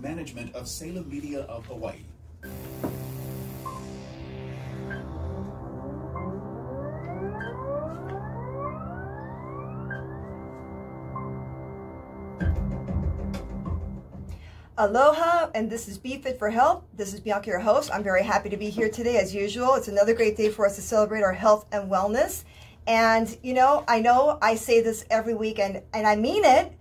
management of Salem Media of Hawaii. Aloha, and this is Be Fit for Health. This is Bianca, your host. I'm very happy to be here today, as usual. It's another great day for us to celebrate our health and wellness. And, you know, I know I say this every week, and, and I mean it.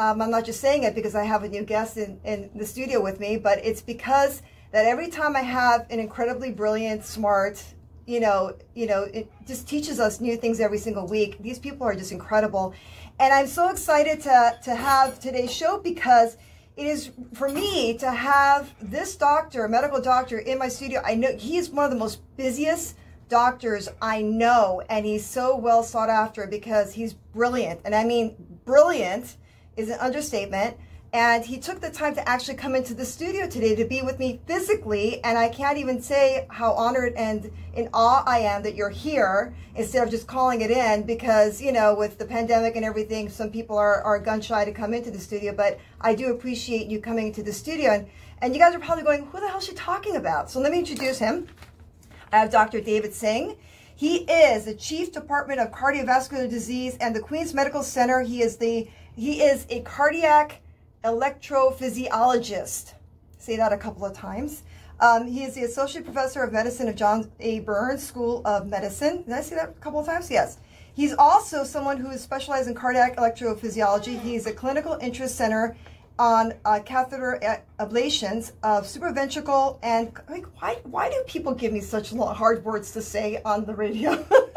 Um, I'm not just saying it because I have a new guest in, in the studio with me, but it's because that every time I have an incredibly brilliant, smart, you know, you know, it just teaches us new things every single week. These people are just incredible. And I'm so excited to, to have today's show because – it is for me to have this doctor, a medical doctor in my studio. I know he's one of the most busiest doctors I know, and he's so well sought after because he's brilliant. And I mean, brilliant is an understatement. And he took the time to actually come into the studio today to be with me physically. And I can't even say how honored and in awe I am that you're here instead of just calling it in because, you know, with the pandemic and everything, some people are, are gun shy to come into the studio. But I do appreciate you coming into the studio. And, and you guys are probably going, who the hell is she talking about? So let me introduce him. I have Dr. David Singh. He is the Chief Department of Cardiovascular Disease and the Queens Medical Center. He is the he is a cardiac electrophysiologist. Say that a couple of times. Um, he is the Associate Professor of Medicine of John A. Burns School of Medicine. Did I say that a couple of times? Yes. He's also someone who is specialized in cardiac electrophysiology. He's a clinical interest center on uh, catheter ablations of supraventricular and why, why do people give me such hard words to say on the radio?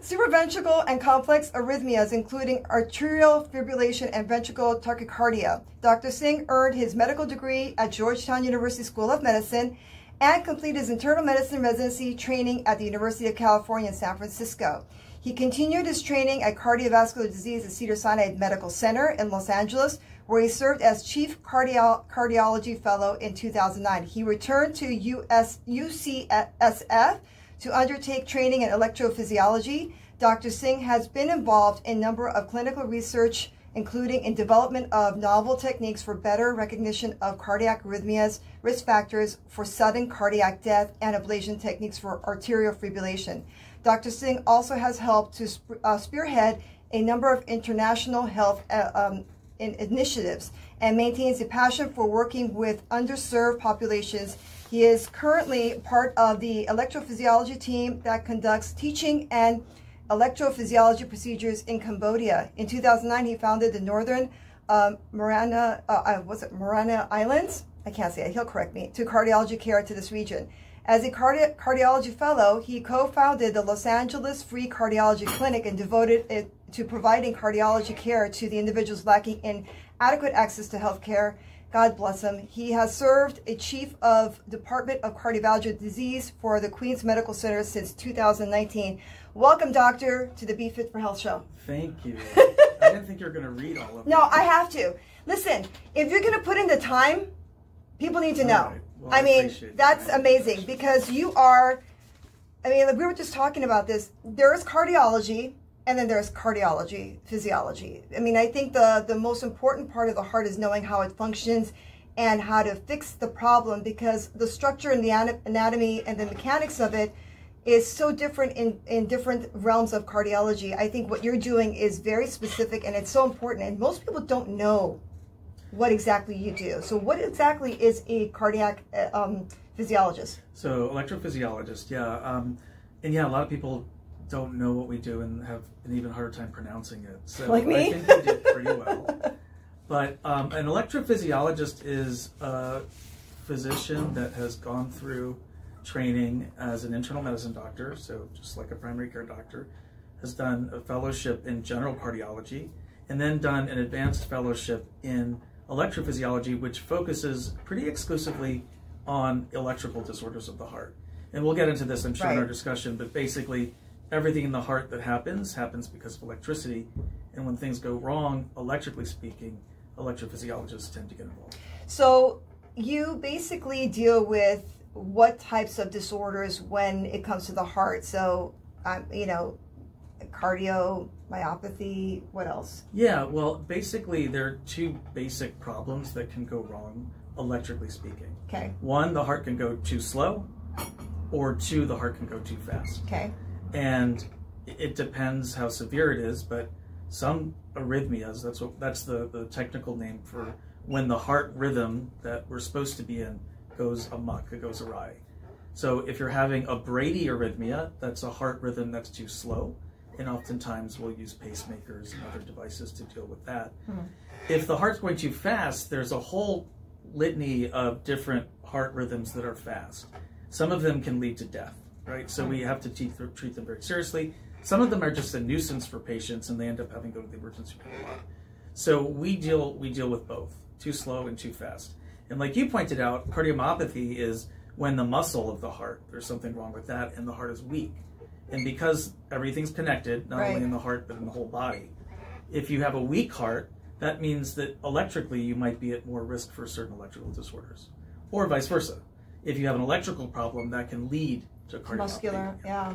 Supraventricular and complex arrhythmias, including arterial fibrillation and ventricular tachycardia. Dr. Singh earned his medical degree at Georgetown University School of Medicine and completed his internal medicine residency training at the University of California in San Francisco. He continued his training at cardiovascular disease at Cedars-Sinai Medical Center in Los Angeles, where he served as chief cardio cardiology fellow in 2009. He returned to US, UCSF to undertake training in electrophysiology. Dr. Singh has been involved in a number of clinical research, including in development of novel techniques for better recognition of cardiac arrhythmias, risk factors for sudden cardiac death, and ablation techniques for arterial fibrillation. Dr. Singh also has helped to uh, spearhead a number of international health uh, um, in initiatives and maintains a passion for working with underserved populations he is currently part of the electrophysiology team that conducts teaching and electrophysiology procedures in Cambodia. In 2009, he founded the Northern um, Mariana, uh, uh, was it Mariana Islands? I can't say it, he'll correct me, to cardiology care to this region. As a cardi cardiology fellow, he co-founded the Los Angeles Free Cardiology Clinic and devoted it to providing cardiology care to the individuals lacking in adequate access to health care God bless him. He has served a chief of Department of Cardiovascular Disease for the Queens Medical Center since 2019. Welcome, doctor, to the Be Fit for Health show. Thank you. I didn't think you were going to read all of it. No, I have to. Listen, if you're going to put in the time, people need to know. Right. Well, I, I mean, that's that. amazing because you are, I mean, we were just talking about this. There is cardiology, and then there's cardiology, physiology. I mean, I think the, the most important part of the heart is knowing how it functions and how to fix the problem because the structure and the anatomy and the mechanics of it is so different in, in different realms of cardiology. I think what you're doing is very specific and it's so important. And most people don't know what exactly you do. So what exactly is a cardiac uh, um, physiologist? So electrophysiologist, yeah. Um, and yeah, a lot of people don't know what we do and have an even harder time pronouncing it. So like me? I think we did pretty well. but um, an electrophysiologist is a physician that has gone through training as an internal medicine doctor, so just like a primary care doctor, has done a fellowship in general cardiology, and then done an advanced fellowship in electrophysiology, which focuses pretty exclusively on electrical disorders of the heart. And we'll get into this, I'm sure, right. in our discussion, but basically, everything in the heart that happens happens because of electricity. And when things go wrong, electrically speaking, electrophysiologists tend to get involved. So you basically deal with what types of disorders when it comes to the heart. So, um, you know, cardiomyopathy, what else? Yeah, well, basically there are two basic problems that can go wrong electrically speaking. Okay. One, the heart can go too slow, or two, the heart can go too fast. Okay. And it depends how severe it is, but some arrhythmias, that's what that's the, the technical name for when the heart rhythm that we're supposed to be in goes amok, it goes awry. So if you're having a bradyarrhythmia, that's a heart rhythm that's too slow, and oftentimes we'll use pacemakers and other devices to deal with that. Hmm. If the heart's going too fast, there's a whole litany of different heart rhythms that are fast. Some of them can lead to death, right? So we have to treat them very seriously. Some of them are just a nuisance for patients, and they end up having to go to the emergency room a lot. So we deal we deal with both, too slow and too fast. And like you pointed out, cardiomyopathy is when the muscle of the heart there's something wrong with that, and the heart is weak. And because everything's connected, not Right. only in the heart but in the whole body, if you have a weak heart, that means that electrically you might be at more risk for certain electrical disorders, or vice versa. If you have an electrical problem, that can lead cardiomyopathy. Muscular. Yeah.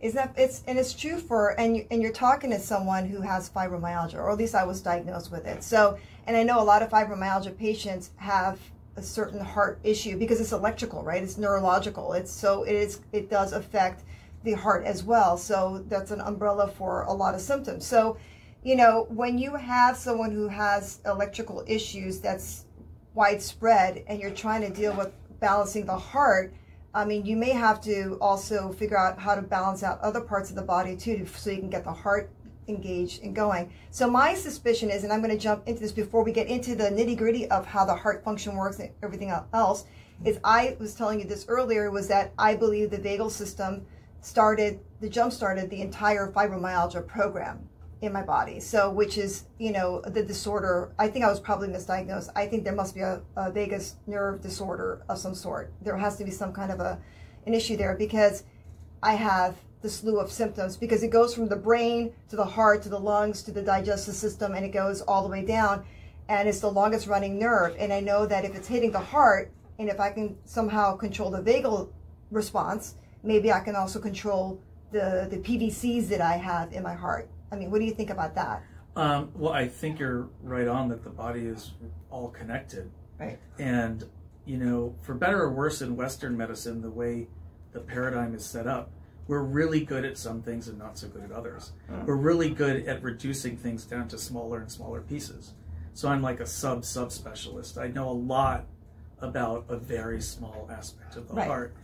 Is that it's and it's true for and you, and you're talking to someone who has fibromyalgia, or at least I was diagnosed with it. So, and I know a lot of fibromyalgia patients have a certain heart issue because it's electrical, right? It's neurological. It's so it is it does affect the heart as well. So that's an umbrella for a lot of symptoms. So, you know, when you have someone who has electrical issues that's widespread and you're trying to deal with balancing the heart, I mean, you may have to also figure out how to balance out other parts of the body too, so you can get the heart engaged and going. So my suspicion is, and I'm going to jump into this before we get into the nitty gritty of how the heart function works and everything else, is I was telling you this earlier was that I believe the vagal system started, the jump started the entire fibromyalgia program in my body. So, which is, you know, the disorder. I think I was probably misdiagnosed. I think there must be a, a vagus nerve disorder of some sort. There has to be some kind of a an issue there because I have the slew of symptoms because it goes from the brain to the heart to the lungs to the digestive system and it goes all the way down and it's the longest running nerve and I know that if it's hitting the heart and if I can somehow control the vagal response, maybe I can also control the the PVCs that I have in my heart. I mean, what do you think about that? Um, well, I think you're right on that the body is all connected. Right. And, you know, for better or worse in Western medicine, the way the paradigm is set up, we're really good at some things and not so good at others. We're really good at reducing things down to smaller and smaller pieces. So I'm like a sub sub specialist. I know a lot about a very small aspect of the Right. heart.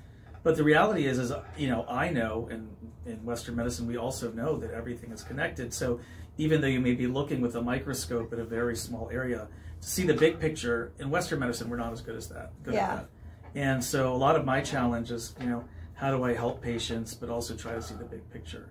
But the reality is, is you know, I know, and in Western medicine, we also know that everything is connected. So even though you may be looking with a microscope at a very small area, to see the big picture in Western medicine, we're not as good as that. Good Yeah. at that. And so a lot of my challenge is, you know, how do I help patients, but also try to see the big picture.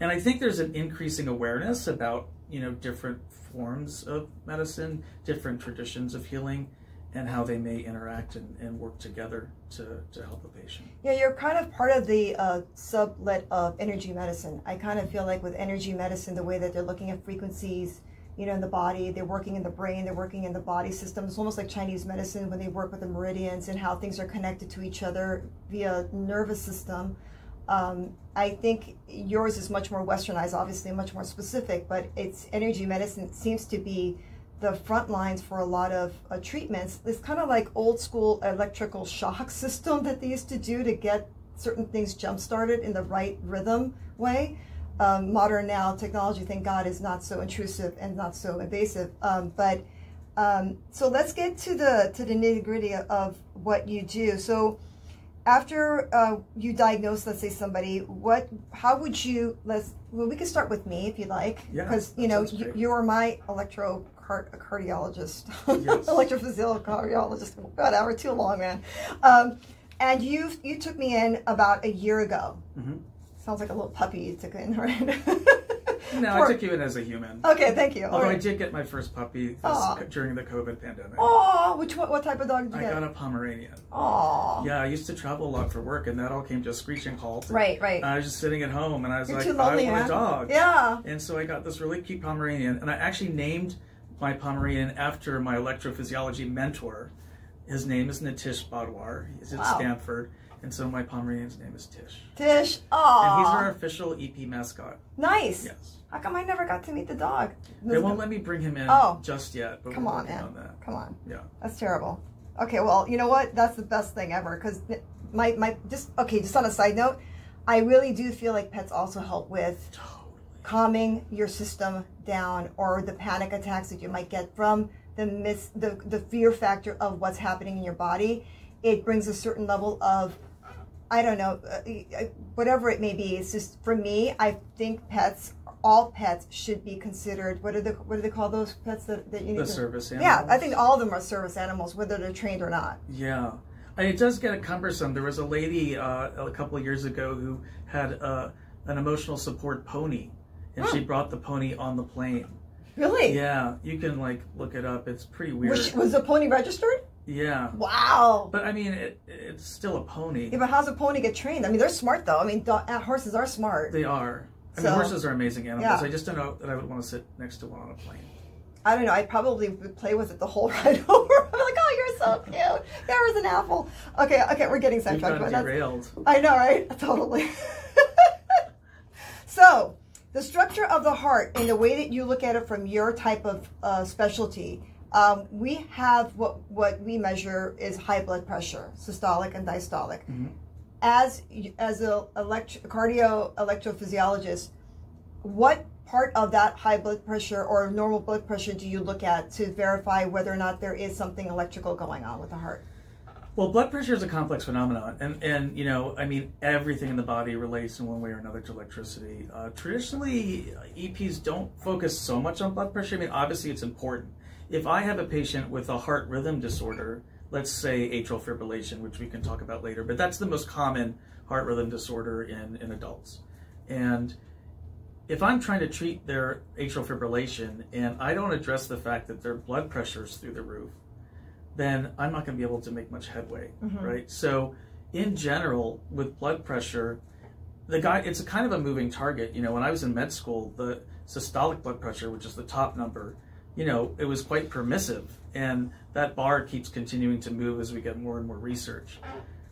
And I think there's an increasing awareness about, you know, different forms of medicine, different traditions of healing, and how they may interact and, and work together to, to help a patient. Yeah, you're kind of part of the uh, sublet of energy medicine. I kind of feel like with energy medicine, the way that they're looking at frequencies, you know, in the body, they're working in the brain, they're working in the body system. It's almost like Chinese medicine when they work with the meridians and how things are connected to each other via nervous system. Um, I think yours is much more westernized, obviously, much more specific, but it's energy medicine seems to be the front lines for a lot of uh, treatments. It's kind of like old school electrical shock system that they used to do to get certain things jump started in the right rhythm way. Um, modern now technology, thank God, is not so intrusive and not so invasive. Um, but um, so let's get to the to the nitty gritty of what you do. So after uh, you diagnose, let's say somebody, what, how would you? Let's well, we can start with me if you like, because that you know you, you're my electro cardiologist, Yes. electrophysiologist, whatever. Too long, man. Um, and you you took me in about a year ago. Mhm. Sounds like a little puppy you took in, right? No, Poor- I took you in as a human. Okay, thank you. Although I did get my first puppy this, during the COVID pandemic. Oh, which what, what type of dog did you I get? got a Pomeranian. Oh, Yeah, I used to travel a lot for work, and that all came to a screeching halt. right, right. I was just sitting at home, and I was You're like, lonely, I want huh? a dog. Yeah. And so I got this really cute Pomeranian, and I actually named my Pomeranian after my electrophysiology mentor. His name is Nitish Badhwar. He's at Wow. Stanford, and so my Pomeranian's name is Tish. Tish. Oh. And he's our official EP mascot. nice. Yes. How come I never got to meet the dog? They won't let me bring him in Oh. just yet, but Come on, man. on that. Come on. Yeah. That's terrible. Okay, well, you know what? That's the best thing ever because my my just okay. Just on a side note, I really do feel like pets also help with calming your system down or the panic attacks that you might get from the mis the the fear factor of what's happening in your body. It brings a certain level of I don't know, uh, uh, whatever it may be. It's just for me. I think pets, all pets, should be considered. What are the what do they call those pets that, that you need? The to, service Yeah. I think all of them are service animals, whether they're trained or not. Yeah, and it does get cumbersome. There was a lady uh, a couple of years ago who had uh, an emotional support pony, and she brought the pony on the plane. Really? Yeah, you can like look it up. It's pretty weird. Was, was the pony registered? Yeah, Wow. but I mean, it, it's still a pony. Yeah, but how's a pony get trained? I mean, they're smart though. I mean, uh, horses are smart. They are. I So- mean, horses are amazing animals. Yeah. I just don't know that I would want to sit next to one on a plane. I don't know. I'd probably play with it the whole ride over. I'm like, oh, you're so cute. There was an apple. Okay, okay, we're getting We've sidetracked. got but derailed. I know, right? Totally. so, the structure of the heart and the way that you look at it from your type of uh, specialty, um, we have what what we measure is high blood pressure, systolic and diastolic. Mhm. As as a elect- cardio electrophysiologist, what part of that high blood pressure or normal blood pressure do you look at to verify whether or not there is something electrical going on with the heart? Well, blood pressure is a complex phenomenon, and and you know, I mean, everything in the body relates in one way or another to electricity. Uh, traditionally, EPs don't focus so much on blood pressure. I mean, obviously, it's important. If I have a patient with a heart rhythm disorder, let's say atrial fibrillation, which we can talk about later, but that's the most common heart rhythm disorder in in adults, and if I'm trying to treat their atrial fibrillation and I don't address the fact that their blood pressure is through the roof, then I'm not going to be able to make much headway, Mhm. right? So, in general, with blood pressure, the guy it's a kind of a moving target. You know, when I was in med school, the systolic blood pressure, which is the top number, you know, it was quite permissive, and that bar keeps continuing to move as we get more and more research.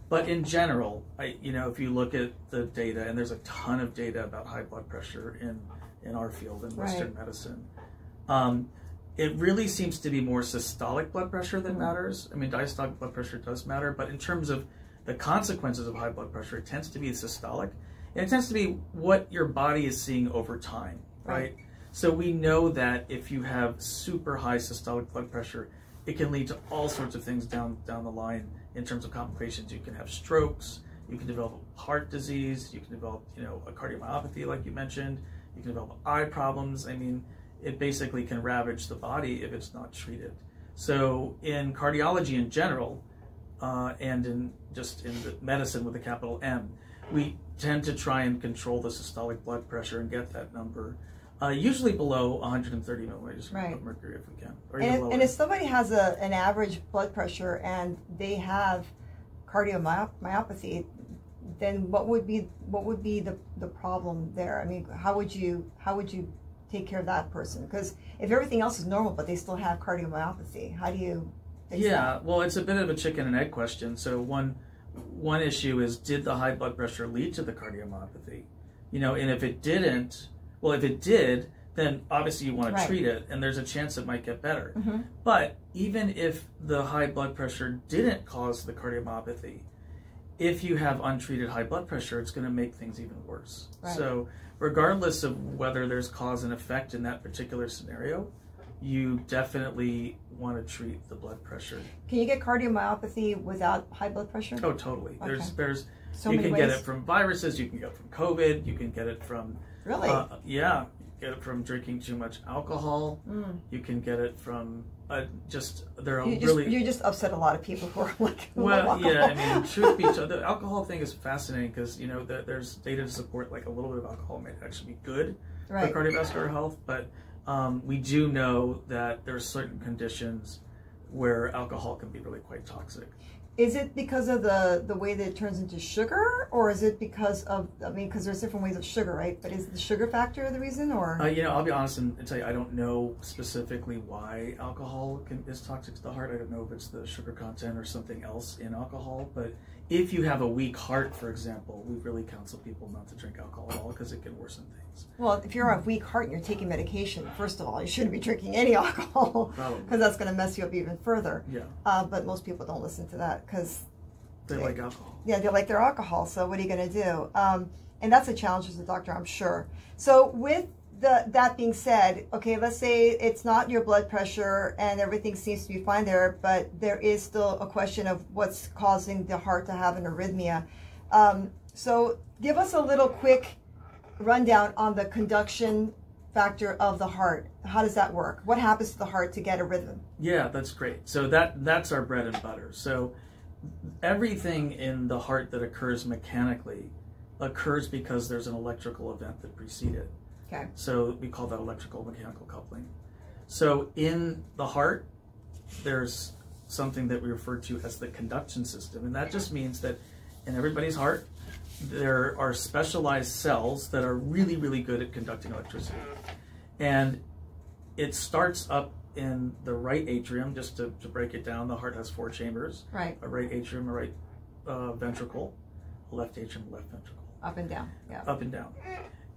But in general, I, you know, if you look at the data, and there's a ton of data about high blood pressure in in our field in Western Right. medicine, um, it really seems to be more systolic blood pressure that Mhm. matters. I mean, diastolic blood pressure does matter, but in terms of the consequences of high blood pressure, it tends to be systolic, and it tends to be what your body is seeing over time, right? Right. So we know that if you have super high systolic blood pressure, it can lead to all sorts of things down down the line in terms of complications. You can have strokes, you can develop heart disease, you can develop, you know, a cardiomyopathy like you mentioned, you can develop eye problems. I mean, it basically can ravage the body if it's not treated. So in cardiology in general, uh, and in just in the medicine with a capital M, we tend to try and control the systolic blood pressure and get that number uh, usually below 130 millimeters Right. of mercury if we can, or And, lower. and if somebody has a, an average blood pressure and they have cardiomyopathy, then what would be what would be the, the problem there? I mean, how would you how would you take care of that person? Because if everything else is normal but they still have cardiomyopathy, how do you? Yeah, that? well, it's a bit of a chicken and egg question. So one one issue is did the high blood pressure lead to the cardiomyopathy? You know, and if it didn't, well, if it did, then obviously you want Right. to treat it, and there's a chance it might get better. Mhm. But even if the high blood pressure didn't cause the cardiomyopathy, if you have untreated high blood pressure, it's going to make things even worse. Right. So, regardless of whether there's cause and effect in that particular scenario, you definitely want to treat the blood pressure. Can you get cardiomyopathy without high blood pressure? Oh, totally. There's Okay. there's so you many can ways. get it from viruses, you can get it from COVID, you can get it from really. uh, yeah, get it from drinking too much alcohol. Mm. You can get it from uh, just there are You just really you just upset a lot of people who are like Well, yeah, I mean, truth be told, the alcohol thing is fascinating because you know there, there's data to support like a little bit of alcohol may actually be good right. for cardiovascular health, but um, we do know that there are certain conditions where alcohol can be really quite toxic. Is it because of the the way that it turns into sugar, or is it because of? I mean, because there's different ways of sugar, right? But is the sugar factor the reason, or? Uh, you know, I'll be honest and, tell you, I don't know specifically why alcohol can, is toxic to the heart. I don't know if it's the sugar content or something else in alcohol, but if you have a weak heart, for example, we really counsel people not to drink alcohol at all because it can worsen things. Well, if you're a weak heart and you're taking medication, first of all, you shouldn't be drinking any alcohol because that's going to mess you up even further. Yeah, Uh, but most people don't listen to that because they like alcohol. yeah, they like their alcohol. So what are you going to do? Um, and that's a challenge as a doctor, I'm sure. So with the that being said, okay, let's say it's not your blood pressure and everything seems to be fine there, but there is still a question of what's causing the heart to have an arrhythmia. Um, so give us a little quick rundown on the conduction factor of the heart. How does that work? What happens to the heart to get a rhythm? Yeah, that's great. So that that's our bread and butter. So everything in the heart that occurs mechanically occurs because there's an electrical event that preceded it. Okay. So we call that electrical mechanical coupling. So in the heart, there's something that we refer to as the conduction system, and that just means that in everybody's heart, there are specialized cells that are really, really good at conducting electricity. And it starts up in the right atrium, just to, to break it down, the heart has four chambers Right. a right atrium, a right uh, ventricle, a left atrium, a left ventricle Up and down. Yeah. up and down.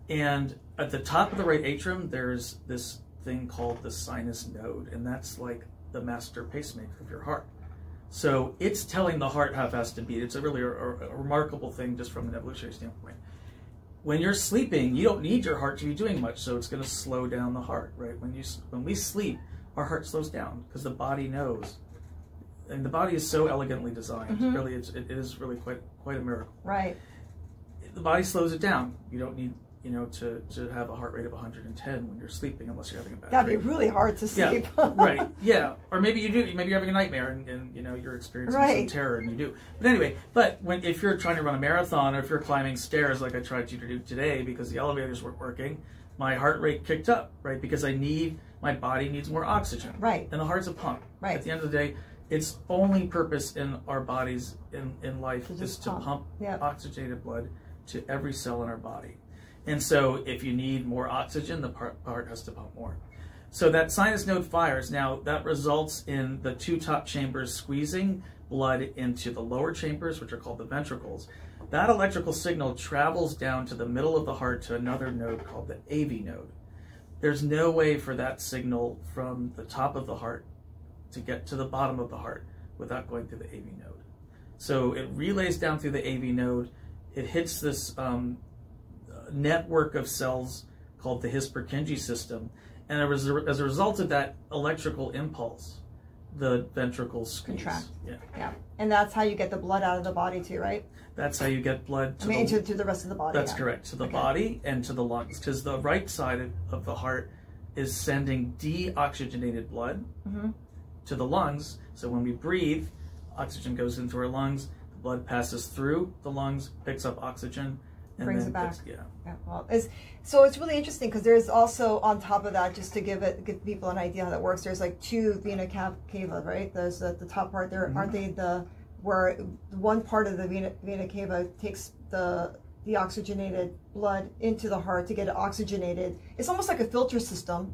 And at the top of the right atrium, there's this thing called the sinus node, and that's like the master pacemaker of your heart. So it's telling the heart how fast to beat. It's a really a, a remarkable thing just from an evolutionary standpoint. When you're sleeping, you don't need your heart to be doing much, so it's going to slow down the heart, right? When you when we sleep, our heart slows down because the body knows, and the body is so elegantly designed. Mhm. Really, it's, it is really quite quite a miracle Right. the body slows it down. You don't need, you know, to, to have a heart rate of 110 when you're sleeping unless you're having a bad That'd be really hard to sleep. Yeah, right. Yeah. Or maybe you do. Maybe you're having a nightmare and, and you know you're experiencing some terror and you do. But anyway, but when if you're trying to run a marathon or if you're climbing stairs like I tried you to do today because the elevators weren't working, my heart rate kicked up, right? Because I need my body needs more oxygen. Right. And the heart's a pump. Right. At the end of the day, its only purpose in our bodies in, in life is to pump. pump Yeah. oxygenated blood to every cell in our body. And so if you need more oxygen, the part, heart has to pump more. So that sinus node fires. Now that results in the two top chambers squeezing blood into the lower chambers, which are called the ventricles. That electrical signal travels down to the middle of the heart to another node called the AV node. There's no way for that signal from the top of the heart to get to the bottom of the heart without going through the AV node. So it relays down through the AV node. It hits this um, network of cells called the His-Purkinje system, and as a, as a result of that electrical impulse, the ventricles squeeze. Contract. Yeah, Yeah. And that's how you get the blood out of the body too, right? That's how you get blood I to mean, the to, to the rest of the body. That's yeah. correct. To the Okay. body and to the lungs, because the right side of- of the heart is sending deoxygenated blood Mhm. to the lungs. So when we breathe, oxygen goes into our lungs. The blood passes through the lungs, picks up oxygen, and Brings then it back. gets- yeah. Yeah, well, it's, so it's really interesting because there's also on top of that, just to give it give people an idea how that works. There's like two vena cav- cava, right? There's the, the top part there, Mhm. aren't they? The where one part of the vena, vena cava takes the the oxygenated blood into the heart to get it oxygenated. It's almost like a filter system.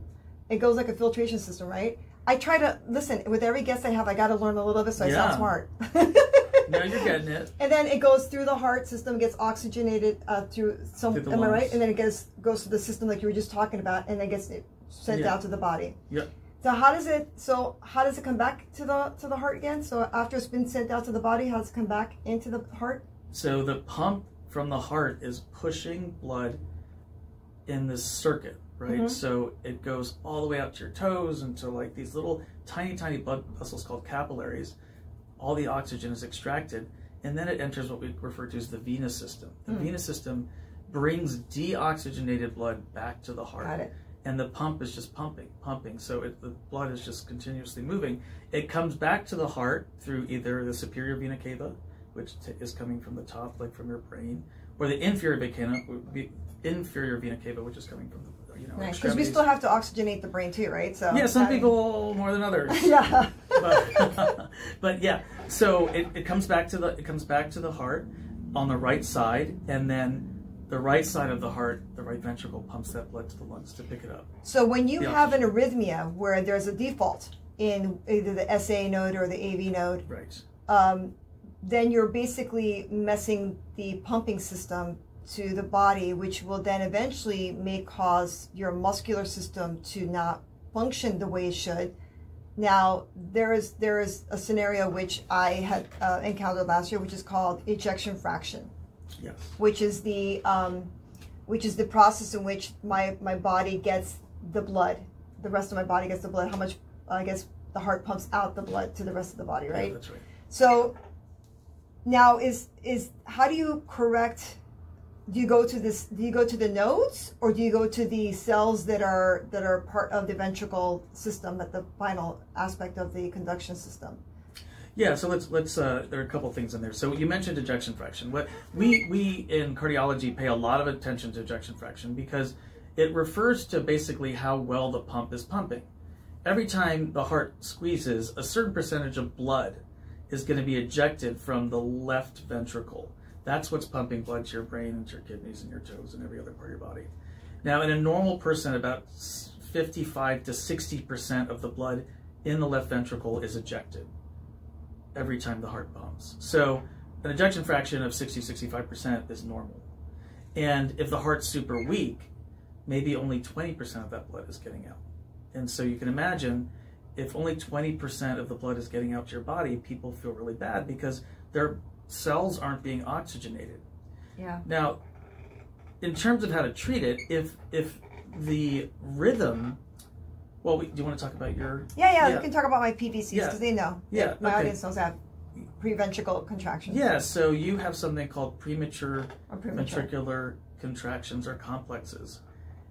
It goes like a filtration system, right? I try to listen with every guest I have. I got to learn a little bit so I sound smart. No, you're getting it. And then it goes through the heart system, gets oxygenated uh, through some. Through am I right? And then it goes goes to the system like you were just talking about, and then gets sent Yeah. out to the body. Yep. So how does it? So how does it come back to the to the heart again? So after it's been sent out to the body, how does it come back into the heart? So the pump from the heart is pushing blood in this circuit, right? Mhm. So it goes all the way out to your toes and into like these little tiny, tiny blood vessels called capillaries. All the oxygen is extracted, and then it enters what we refer to as the venous system. The Mm. venous system brings deoxygenated blood back to the heart Got it. And the pump is just pumping, pumping. So it, the blood is just continuously moving. It comes back to the heart through either the superior vena cava, which t- is coming from the top, like from your brain, or the inferior vena cava, inferior vena cava, which is coming from the you know Nice. Because we still have to oxygenate the brain too, right? So yeah, some people more than others. yeah. but, but yeah, so it, it comes back to the it comes back to the heart on the right side, and then the right side of the heart, the right ventricle pumps that blood to the lungs to pick it up. So when you have an arrhythmia where there's a default in either the SA node or the AV node, Right. um, then you're basically messing the pumping system to the body, which will then eventually may cause your muscular system to not function the way it should. Now, there is there is a scenario which I had uh, encountered last year, which is called ejection fraction, Yes. which is the um, which is the process in which my my body gets the blood, the rest of my body gets the blood. How much I guess the heart pumps out the blood to the rest of the body, Yeah, right? that's right. So now is is how do you correct do you go to this do you go to the nodes or do you go to the cells that are that are part of the ventricle system at the final aspect of the conduction system? Yeah, so let's let's. Uh, there are a couple things in there. So you mentioned ejection fraction. What we we in cardiology pay a lot of attention to ejection fraction because it refers to basically how well the pump is pumping. Every time the heart squeezes, a certain percentage of blood is going to be ejected from the left ventricle. That's what's pumping blood to your brain and to your kidneys and your toes and every other part of your body. Now, in a normal person, about 55 to 60 percent of the blood in the left ventricle is ejected every time the heart pumps. So an ejection fraction of 60 65% is normal. And if the heart's super weak, maybe only 20% of that blood is getting out. And so you can imagine if only 20% of the blood is getting out to your body, people feel really bad because their cells aren't being oxygenated. Yeah. Now, in terms of how to treat it, if if the rhythm, well, we, do you want to talk about your? Yeah, yeah, Yeah. you can talk about my PVCs Yeah. because they know. Yeah, My okay. audience knows I have preventricular contractions. Yeah, so you have something called premature premature. ventricular contractions or complexes.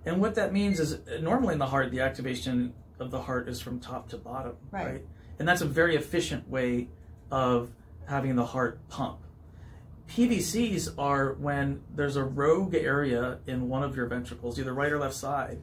And what that means is normally in the heart, the activation of the heart is from top to bottom, Right. right? And that's a very efficient way of having the heart pump. PVCs are when there's a rogue area in one of your ventricles, either right or left side,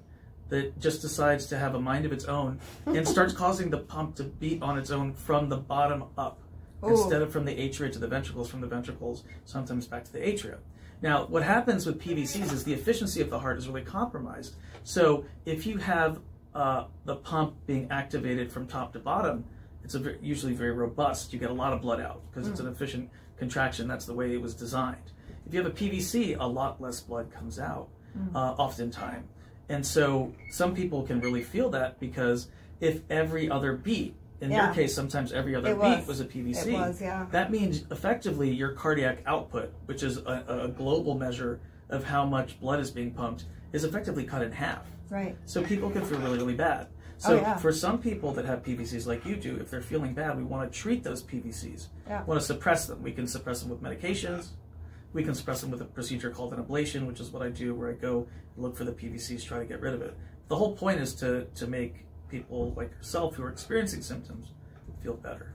that just decides to have a mind of its own and starts causing the pump to beat on its own from the bottom up Ooh. instead of from the atria to the ventricles, from the ventricles sometimes back to the atria. Now, what happens with PVCs is the efficiency of the heart is really compromised. So, if you have uh, the pump being activated from top to bottom, it's a ve- usually very robust. You get a lot of blood out because it's an efficient contraction. That's the way it was designed. If you have a PVC, a lot less blood comes out, uh, oftentimes. And so, some people can really feel that because if every other beat, in Yeah. your case, sometimes every other It beat was. was a PVC. It was, yeah. That means effectively your cardiac output, which is a, a global measure of how much blood is being pumped, is effectively cut in half. Right. So people can feel really, really bad. Oh, so Oh, yeah. for some people that have PVCs like you do, if they're feeling bad, we want to treat those PVCs. Yeah. We want to suppress them. We can suppress them with medications. We can suppress them with a procedure called an ablation, which is what I do, where I go look for the PVCs, try to get rid of it. The whole point is to to make people like yourself who are experiencing symptoms feel better.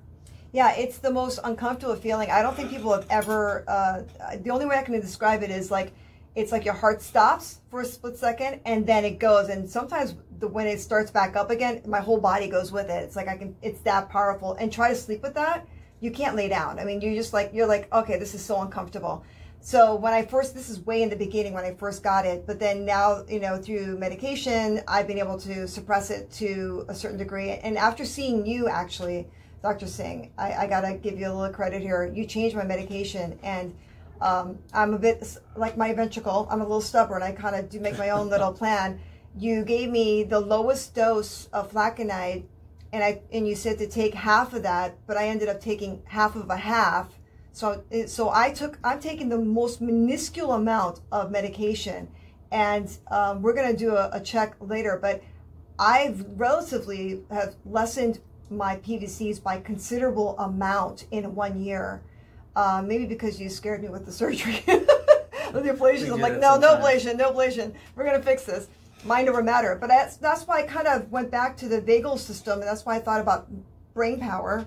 Yeah, it's the most uncomfortable feeling. I don't think people have ever. Uh, the only way I can describe it is like it's like your heart stops for a split second and then it goes. And sometimes the, when it starts back up again, my whole body goes with it. It's like I can. It's that powerful. And try to sleep with that. You can't lay down. I mean, you're just like you're like okay, this is so uncomfortable. So when I first, this is way in the beginning when I first got it, but then now, you know, through medication, I've been able to suppress it to a certain degree. And after seeing you, actually, Dr. Singh, I, I gotta give you a little credit here. You changed my medication, and um, I'm a bit like my ventricle. I'm a little stubborn. I kind of do make my own little plan. You gave me the lowest dose of flecainide, and I and you said to take half of that, but I ended up taking half of a half. So so I took I'm taking the most minuscule amount of medication, and um, we're gonna do a, a check later, but. I've relatively have lessened my PVCs by considerable amount in one year. Uh, maybe because you scared me with the surgery, with the ablations. I'm like, no, no ablation, no ablation. We're gonna fix this. Mind over matter. But that's that's why I kind of went back to the vagal system, and that's why I thought about brain power,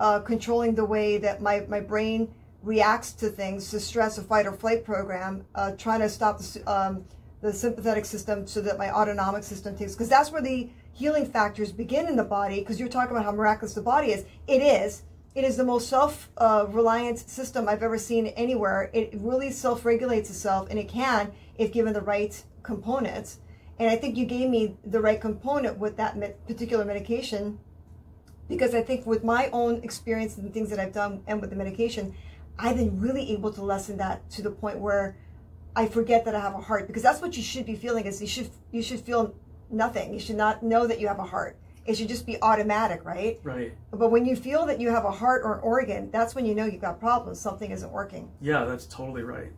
uh, controlling the way that my my brain reacts to things, to stress, a fight or flight program, uh, trying to stop the, um, the sympathetic system so that my autonomic system takes, because that's where the healing factors begin in the body. Because you're talking about how miraculous the body is. It is. It is the most self-reliant system I've ever seen anywhere. It really self-regulates itself, and it can if given the right components. And I think you gave me the right component with that particular medication because I think with my own experience and things that I've done and with the medication, I've been really able to lessen that to the point where I forget that I have a heart because that's what you should be feeling is you should you should feel nothing. You should not know that you have a heart. It should just be automatic, right? Right. But when you feel that you have a heart or an organ, that's when you know you've got problems. Something isn't working. Yeah, that's totally right.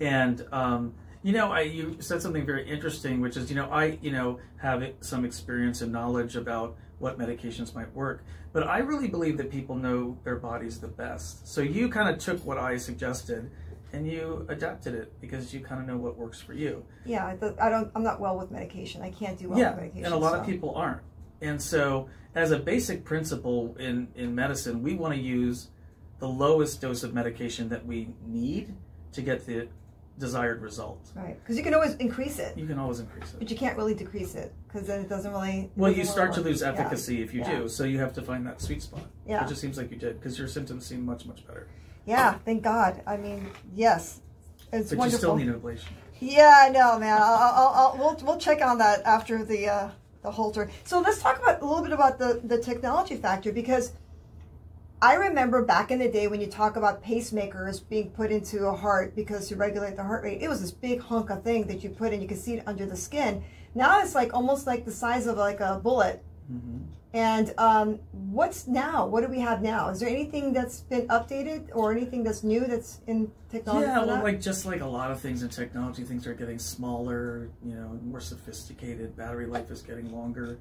And um, you know, I you said something very interesting, which is you know I you know have some experience and knowledge about what medications might work, but I really believe that people know their bodies the best. So you kind of took what I suggested and you adapted it because you kind of know what works for you. Yeah, I, th- I don't. I'm not well with medication. I can't do well yeah, with medication. and a lot so. of people aren't. And so, as a basic principle in in medicine, we want to use the lowest dose of medication that we need to get the desired result. Right, because you can always increase it, You can always increase it. but you can't really decrease it because then it doesn't really. Well, doesn't you start to lose Yeah. efficacy if you Yeah. do. So you have to find that sweet spot. Yeah. It just seems like you did because your symptoms seem much much better. Yeah, thank God. I mean, yes, it's But wonderful. you still need an ablation. Yeah, I know, man. I'll, I'll, I'll, we'll we'll check on that after the uh, the Holter. So let's talk about a little bit about the the technology factor because I remember back in the day when you talk about pacemakers being put into a heart because to regulate the heart rate, it was this big hunk of thing that you put in. You could see it under the skin. Now it's like almost like the size of like a bullet. hmm And um, what's now? What do we have now? Is there anything that's been updated or anything that's new that's in technology? Yeah, well, like just like a lot of things in technology, things are getting smaller, you know, more sophisticated. Battery life is getting longer.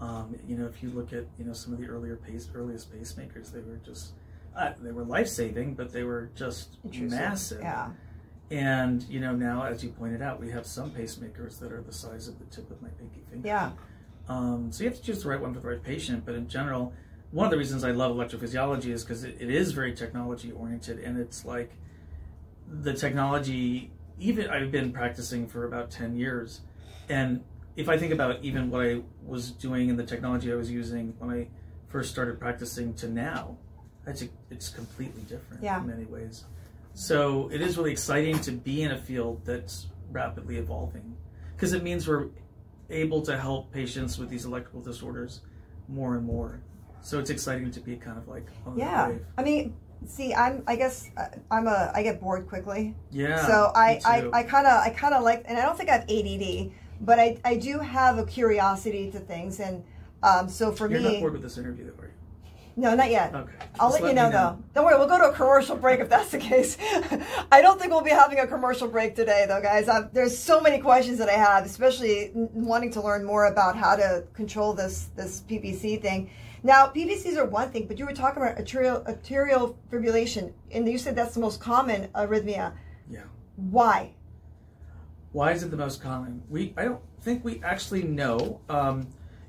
Um, you know, if you look at you know some of the earlier pace, earliest pacemakers, they were just uh, they were life saving, but they were just massive. Yeah. And you know now, as you pointed out, we have some pacemakers that are the size of the tip of my pinky finger. Yeah. Um, so you have to choose the right one for the right patient. But in general, one of the reasons I love electrophysiology is because it, it is very technology oriented, and it's like the technology. Even I've been practicing for about ten years, and if I think about even what I was doing and the technology I was using when I first started practicing to now, it's it's completely different Yeah. in many ways. So it is really exciting to be in a field that's rapidly evolving because it means we're able to help patients with these electrical disorders more and more. So it's exciting to be kind of like on the Yeah. wave. I mean, see, I'm. I guess uh, I'm a. I get bored quickly. Yeah. so I, I. I kind of, I kind of like, and I don't think I have ADD, but I, I do have a curiosity to things, and um, so for You're me, not bored with this interview, though, are you? no, not yet. Okay. I'll Just let you me know, though. Don't worry, we'll go to a commercial break if that's the case. I don't think we'll be having a commercial break today, though, guys. i there's so many questions that I have, especially wanting to learn more about how to control this this PVC thing. Now, PVCs are one thing, but you were talking about arterial, arterial fibrillation, and you said that's the most common arrhythmia. Yeah. Why? Why is it the most common? We I don't think we actually know. Um,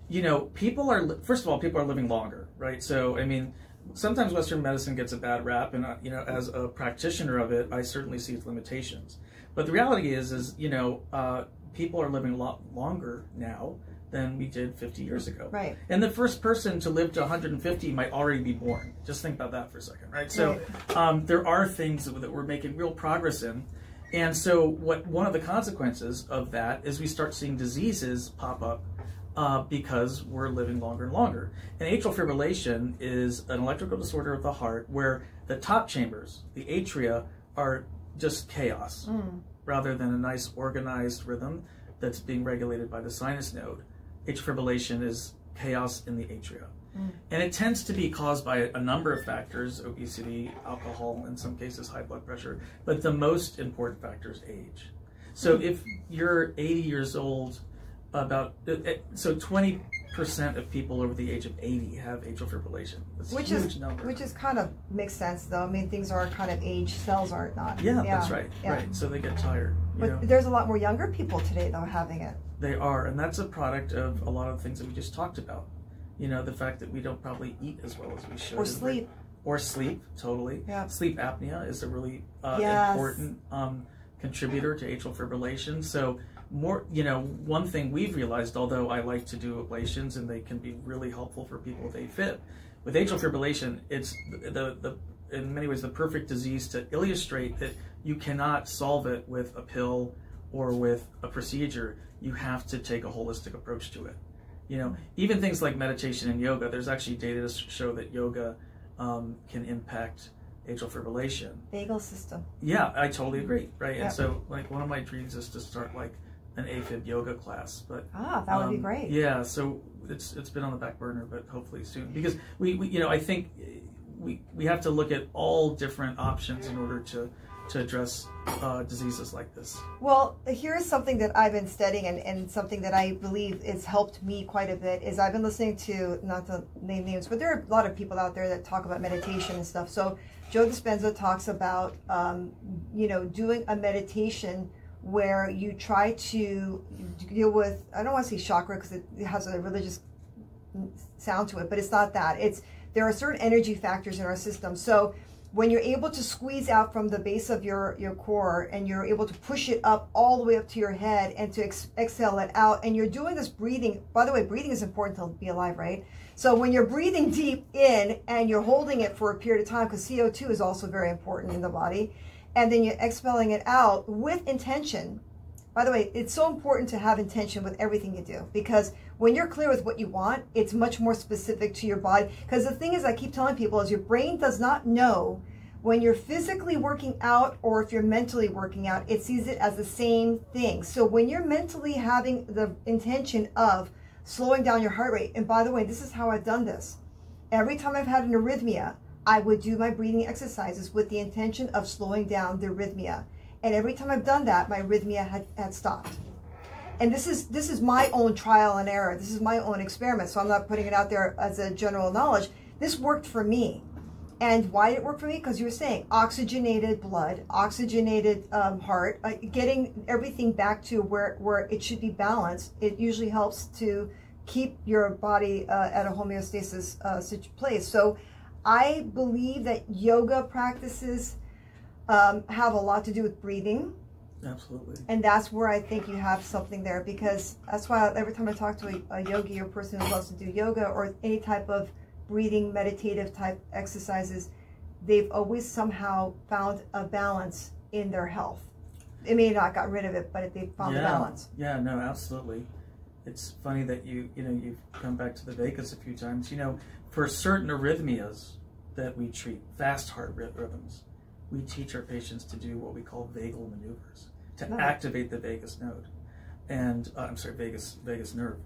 you know, people are first of all, people are living longer, right? So I mean, sometimes Western medicine gets a bad rap, and uh, you know, as a practitioner of it, I certainly see its limitations. But the reality is, is you know, uh, people are living a lot longer now than we did 50 years ago. Right. And the first person to live to 150 might already be born. Just think about that for a second, right? So um, there are things that, that we're making real progress in. And so, what one of the consequences of that is we start seeing diseases pop up uh, because we're living longer and longer. And atrial fibrillation is an electrical disorder of the heart where the top chambers, the atria, are just chaos rather than a nice organized rhythm that's being regulated by the sinus node. Atrial fibrillation is chaos in the atria. And it tends to be caused by a number of factors obesity, alcohol, in some cases, high blood pressure. But the most important factor is age. So if you're 80 years old, about uh, uh, so 20% of people over the age of 80 have atrial fibrillation. That's Which a huge is number. which is kind of makes sense though. I mean, things are kind of age. Cells are not. yeah, that's right. yeah. Right. So they get tired. But know? there's a lot more younger people today though having it. They are, and that's a product of a lot of the things that we just talked about. You know, the fact that we don't probably eat as well as we should. Or sleep. Or sleep, totally. Yeah. Sleep apnea is a really uh, Yes. important um, contributor to atrial fibrillation. So, more, you know, one thing we've realized, although I like to do ablations and they can be really helpful for people with AFib, with atrial fibrillation, it's the, the, the in many ways the perfect disease to illustrate that you cannot solve it with a pill or with a procedure. You have to take a holistic approach to it. You know, even things like meditation and yoga. There's actually data to show that yoga um, can impact atrial fibrillation. Vagal system. Yeah, I totally agree. Right, Yep. and so like one of my dreams is to start like an AFib yoga class, but Ah, that would be um, great. Yeah, so it's it's been on the back burner, but hopefully soon because we, we you know I think we we have to look at all different options in order to to address uh, diseases like this. Well, here's something that I've been studying and, and something that I believe has helped me quite a bit is I've been listening to, not to name names, but there are a lot of people out there that talk about meditation and stuff. So Joe Dispenza talks about, um, you know, doing a meditation where you try to deal with, I don't want to say chakra because it has a religious sound to it, but it's not that. It's, there are certain energy factors in our system. So when you're able to squeeze out from the base of your, your core and you're able to push it up all the way up to your head and to ex- exhale it out, and you're doing this breathing, by the way, breathing is important to be alive, right? So when you're breathing deep in and you're holding it for a period of time, because CO2 is also very important in the body, and then you're expelling it out with intention. By the way, it's so important to have intention with everything you do because when you're clear with what you want, it's much more specific to your body. Because the thing is, I keep telling people is your brain does not know when you're physically working out or if you're mentally working out, it sees it as the same thing. So when you're mentally having the intention of slowing down your heart rate, and by the way, this is how I've done this. Every time I've had an arrhythmia, I would do my breathing exercises with the intention of slowing down the arrhythmia. And every time I've done that, my arrhythmia had, had stopped. And this is this is my own trial and error. This is my own experiment. So I'm not putting it out there as a general knowledge. This worked for me. And why did it work for me? Because you were saying oxygenated blood, oxygenated um, heart, uh, getting everything back to where, where it should be balanced. It usually helps to keep your body uh, at a homeostasis uh, place. So I believe that yoga practices um, have a lot to do with breathing. Absolutely. And that's where I think you have something there because that's why every time I talk to a, a yogi or person who loves to do yoga or any type of breathing meditative type exercises, they've always somehow found a balance in their health. They may not got rid of it, but they found yeah. a balance. Yeah, no, absolutely. It's funny that you you know you've come back to the vagus a few times. You know, for certain arrhythmias that we treat, fast heart rhythms, we teach our patients to do what we call vagal maneuvers to Nice. activate the vagus node, and uh, I'm sorry, vagus vagus nerve,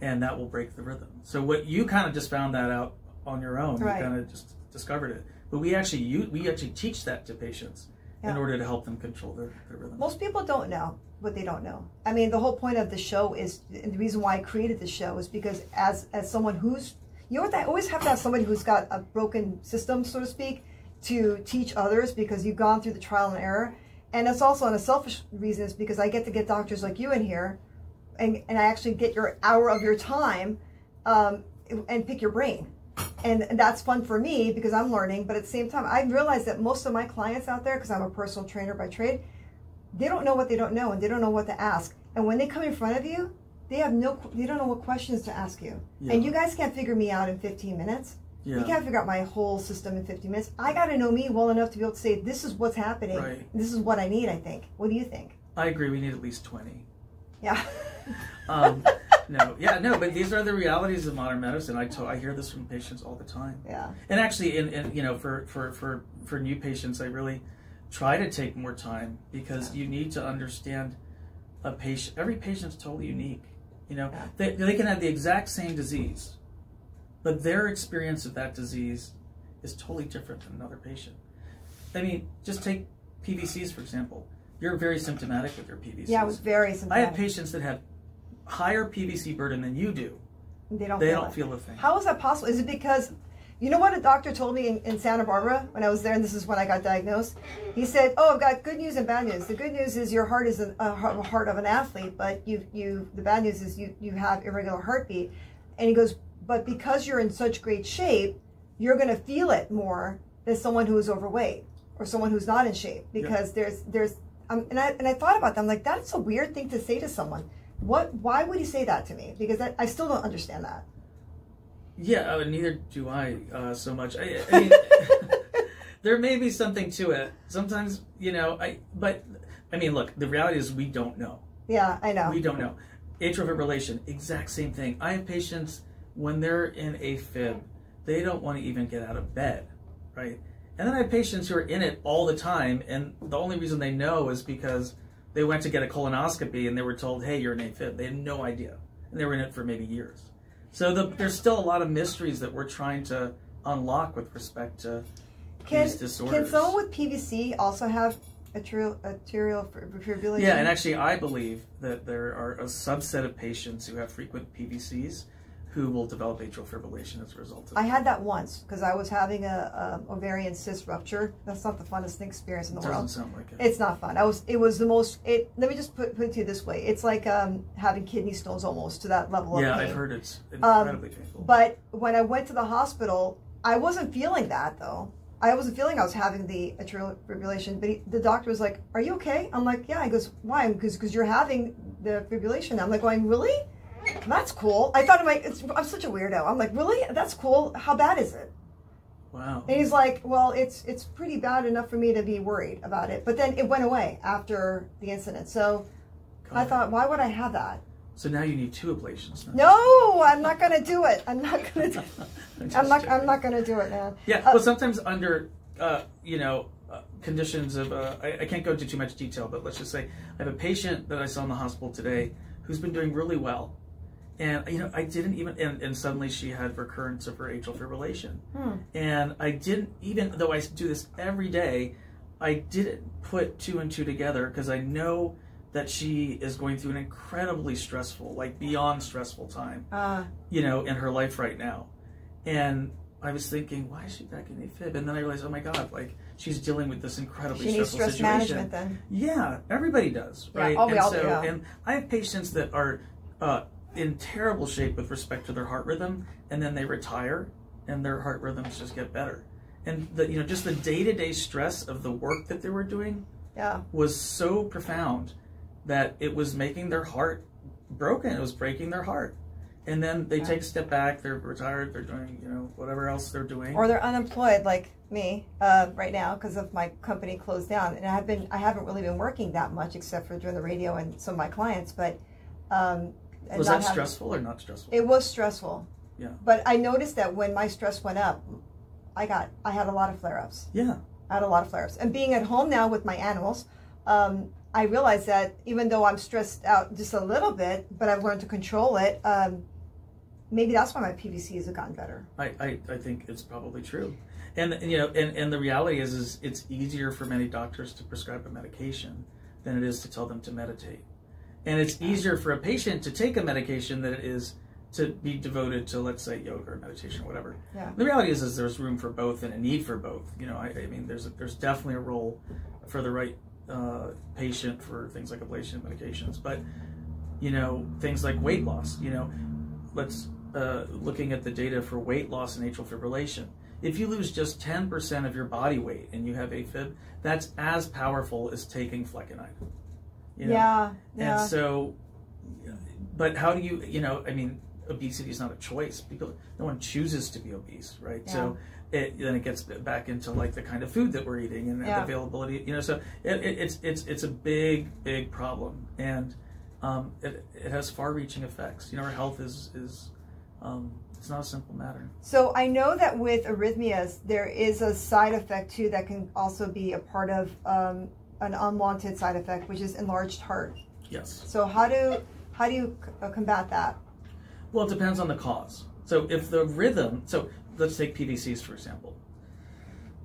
and that will break the rhythm. So what you kind of just found that out on your own. Right. You kind of just discovered it, but we actually you, we actually teach that to patients in order to help them control their, their rhythm. Most people don't know what they don't know. I mean, the whole point of the show is, and the reason why I created the show is because as as someone who's, you know what, I always have to have somebody who's got a broken system, so to speak, to teach others because you've gone through the trial and error. And it's also on a selfish reason is because I get to get doctors like you in here, and and I actually get your hour of your time, um, and pick your brain. And and that's fun for me because I'm learning. But at the same time, I realize that most of my clients out there, because I'm a personal trainer by trade, they don't know what they don't know and they don't know what to ask. And when they come in front of you, they have no, they don't know what questions to ask you. Yeah. And you guys can't figure me out in 15 minutes. Yeah. You can't figure out my whole system in 15 minutes. I got to know me well enough to be able to say, this is what's happening. Right. This is what I need, I think. What do you think? I agree. We need at least twenty. Yeah. Um, no, yeah, no, but these are the realities of modern medicine. I to, I hear this from patients all the time, yeah. and actually, in, in you know, for, for for for new patients, I really try to take more time because you need to understand a patient. Every patient's totally unique. You know, Yeah. they they can have the exact same disease, but their experience of that disease is totally different than another patient. I mean, just take PVCs for example. You're very symptomatic with your PVCs. Yeah, it was very symptomatic. I have patients that have higher PVC burden than you do. They don't They feel don't it. feel a thing. How is that possible? Is it because, you know what a doctor told me in, in Santa Barbara when I was there, and this is when I got diagnosed? He said, "Oh, I've got good news and bad news. The good news is your heart is a, a heart of an athlete, but you you the bad news is you you have irregular heartbeat." And he goes, "But because you're in such great shape, you're going to feel it more than someone who is overweight or someone who's not in shape because there's there's um, and I and I thought about that. I'm like, that's a weird thing to say to someone. What? Why would he say that to me? Because that, I still don't understand that. Yeah, uh, neither do I uh, so much. I, I mean, there may be something to it. Sometimes, you know, I. But I mean, look, the reality is we don't know. Yeah, I know. We don't know. Atrial fibrillation, exact same thing. I have patients when they're in AFib, they don't want to even get out of bed, right? And then I have patients who are in it all the time, and the only reason they know is because they went to get a colonoscopy and they were told, "Hey, you're in AFib." They had no idea, and they were in it for maybe years. So the, there's still a lot of mysteries that we're trying to unlock with respect to Can, these disorders. can someone with PVC also have arterial, arterial fibrillation? Yeah, and actually, I believe that there are a subset of patients who have frequent PVCs who will develop atrial fibrillation as a result of I had that once because I was having a, a ovarian cyst rupture. That's not the funnest experience in the It doesn't world. sound like it. It's not fun. I was. It was the most. It. Let me just put, put it to you this way. It's like um, having kidney stones almost to that level of yeah, pain. I've heard it's Um, incredibly painful. But when I went to the hospital, I wasn't feeling that though. I wasn't feeling I was having the atrial fibrillation. But he, the doctor was like, "Are you okay?" I'm like, "Yeah." He goes, "Why?" Because because you're having the fibrillation. I'm like, going, "Really?" That's cool. I thought I'm like, it's, I'm such a weirdo. I'm like, really? That's cool. How bad is it? wow. And he's like, well, it's it's pretty bad enough for me to be worried about it. But then it went away after the incident. So I thought, why would I have that? So now you need two ablations. No, I'm not gonna do it. I'm not gonna. Do, just- I'm not. joking. I'm not gonna do it, man. Yeah, Uh, well, sometimes under, uh, you know, uh, conditions of, uh, I, I can't go into too much detail, but let's just say I have a patient that I saw in the hospital today who's been doing really well. And, you know, I didn't even, and, and suddenly she had recurrence of her atrial fibrillation. Hmm. And I didn't, even though I do this every day, I didn't put two and two together because I know that she is going through an incredibly stressful, like beyond stressful time Uh, you know, in her life right now. And I was thinking, why is she back in AFib? And then I realized, oh my God, like she's dealing with this incredibly she stressful stress situation. management then. Yeah, everybody does, Yeah, right? oh, we and all do, so, yeah. and I have patients that are uh, in terrible shape with respect to their heart rhythm, and then they retire, and their heart rhythms just get better. And the, you know, just the day-to-day stress of the work that they were doing Yeah. was so profound that it was making their heart broken. It was breaking their heart. And then they Yeah. take a step back. They're retired. They're doing, you know, whatever else they're doing. Or they're unemployed like me uh, right now because of my company closed down, and I've been. I haven't really been working that much except for doing the radio and some of my clients, but. Um, was that stressful or not stressful? It was stressful. Yeah. But I noticed that when my stress went up, I got I had a lot of flare ups. yeah. I had a lot of flare ups. And being at home now with my animals, um, I realized that even though I'm stressed out just a little bit, but I've learned to control it, um, maybe that's why my PVCs have gotten better. I, I, I think it's probably true. And, and, you know, and, and the reality is, is it's easier for many doctors to prescribe a medication than it is to tell them to meditate. And it's easier for a patient to take a medication than it is to be devoted to, let's say, yoga or meditation or whatever. Yeah. The reality is, is there's room for both and a need for both. You know, I, I mean, there's a, there's definitely a role for the right uh, patient for things like ablation medications, but you know, things like weight loss. You know, let's uh, looking at the data for weight loss and atrial fibrillation. If you lose just 10% of your body weight and you have AFib, that's as powerful as taking flecainide. You know? Yeah, yeah. And so, but how do you, you know, I mean, obesity is not a choice. People, no one chooses to be obese, right? So it, then it gets back into like the kind of food that we're eating and Yeah. the availability, you know. So it, it, it's it's it's a big big problem, and um, it it has far-reaching effects. You know, our health is is um, it's not a simple matter. So I know that with arrhythmias, there is a side effect too that can also be a part of um, an unwanted side effect, which is enlarged heart. Yes. So how do how do you uh, combat that? Well, it depends on the cause. So if the rhythm, so let's take PVCs for example.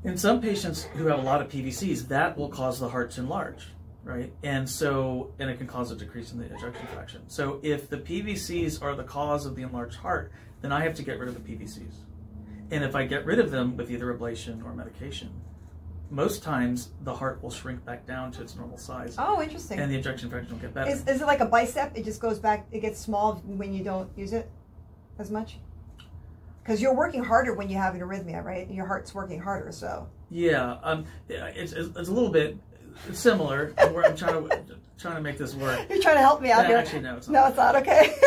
In some patients who have a lot of PVCs, that will cause the heart to enlarge, right? And so, and it can cause a decrease in the ejection fraction. So if the PVCs are the cause of the enlarged heart, then I have to get rid of the PVCs. And if I get rid of them with either ablation or medication, most times the heart will shrink back down to its normal size, Oh, interesting. and the ejection fraction will get better. Is, is it like a bicep? It just goes back. It gets small when you don't use it as much. Because you're working harder when you have an arrhythmia, right? Your heart's working harder. So Yeah, um, it's, it's, it's a little bit similar. Where I'm trying to trying to make this work. you're trying to help me out Yeah, here. actually, no, it's No, it's not okay.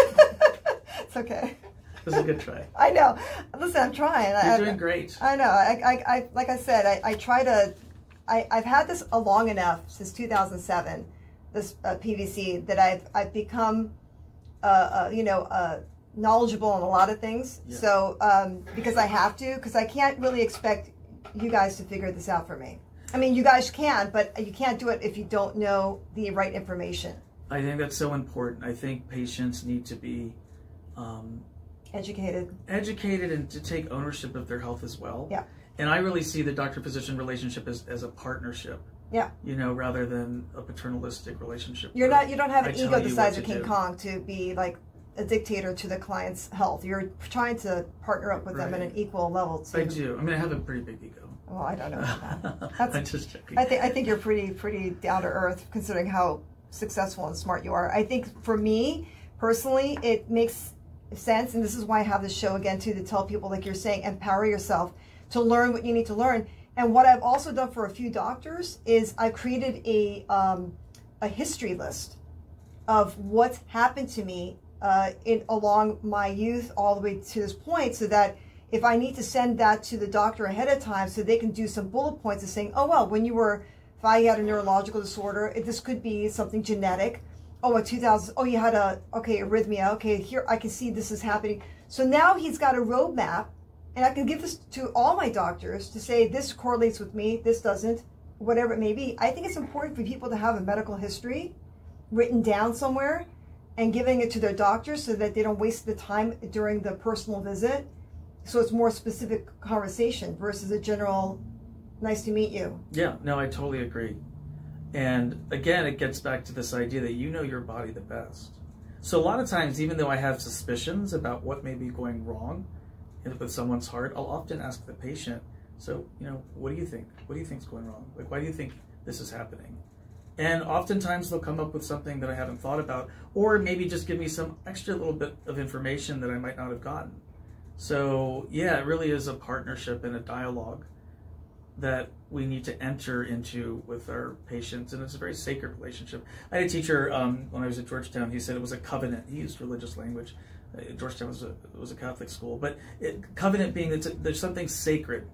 it's okay. This is a good try. I know. Listen, I'm trying. I, You're doing great. I know. I, I, I like I said, I, I try to. I, I've had this a long enough since 2007, this uh, PVC that I've I've become uh, uh, you know, uh, knowledgeable on a lot of things. Yeah. So um, because I have to, because I can't really expect you guys to figure this out for me. I mean, you guys can, but you can't do it if you don't know the right information. I think that's so important. I think patients need to be um, Educated. educated and to take ownership of their health as well. Yeah. And I really see the doctor-physician relationship as, as a partnership. Yeah. You know, rather than a paternalistic relationship. You're not. You don't have an tell ego the size of King do. Kong to be like a dictator to the client's health. You're trying to partner up with them at an equal level. To, I do. I mean, I have a pretty big ego. Well, I don't know about that. That's I'm just joking. I think I think you're pretty pretty down to earth considering how successful and smart you are. I think for me personally, it makes sense, and this is why I have this show again too to tell people like you're saying, empower yourself to learn what you need to learn. And what I've also done for a few doctors is I've created a um, a history list of what's happened to me uh, in along my youth all the way to this point, so that if I need to send that to the doctor ahead of time, so they can do some bullet points of saying, oh well, when you were, if I had a neurological disorder, this could be something genetic. Oh, a 2000. Oh, you had a okay arrhythmia. Okay, here I can see this is happening. So now he's got a roadmap, and I can give this to all my doctors to say this correlates with me, this doesn't, whatever it may be. I think it's important for people to have a medical history written down somewhere and giving it to their doctors so that they don't waste the time during the personal visit. So it's more specific conversation versus a general, nice to meet you. Yeah, no, I totally agree. And again, it gets back to this idea that you know your body the best. So a lot of times, even though I have suspicions about what may be going wrong with someone's heart, I'll often ask the patient, so, you know, what do you think? What do you think's going wrong? Like, why do you think this is happening? And oftentimes they'll come up with something that I haven't thought about, or maybe just give me some extra little bit of information that I might not have gotten. So, yeah, it really is a partnership and a dialogue that we need to enter into with our patients, and it's a very sacred relationship. I had a teacher um, when I was at Georgetown. He said it was a covenant. He used religious language. Uh, Georgetown was a was a Catholic school, but it, covenant being that there's something sacred